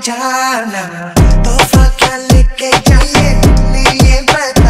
जाना तो क्या लेके जाइए ये बता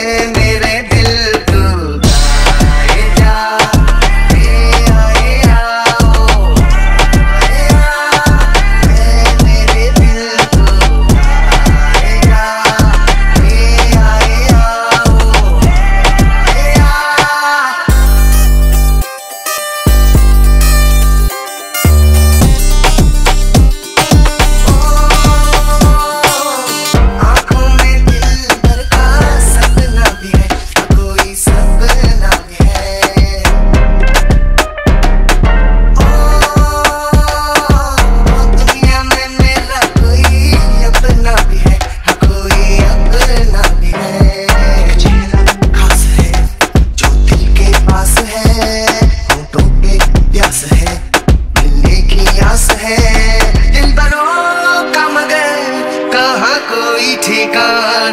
tiene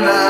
night.